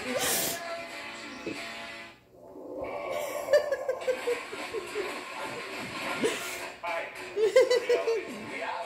Yeah.